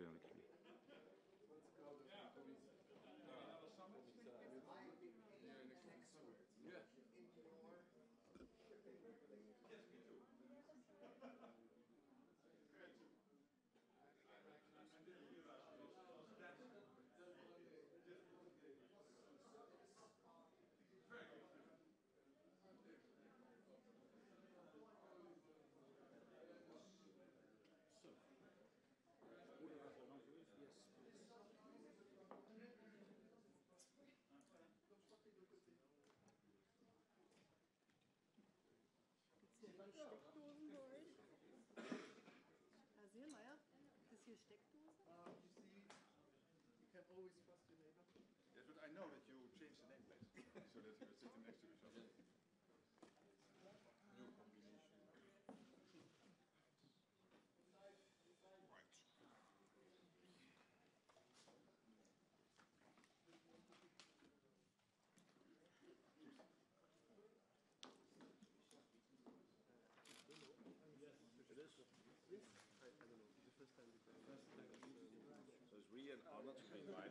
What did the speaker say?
Julien Leclerc. Steckdose? Um, you see, you can always trust your neighbor. Yes, but I know that you change the nameplate so that you are sitting next to each other. three and are not to be invited.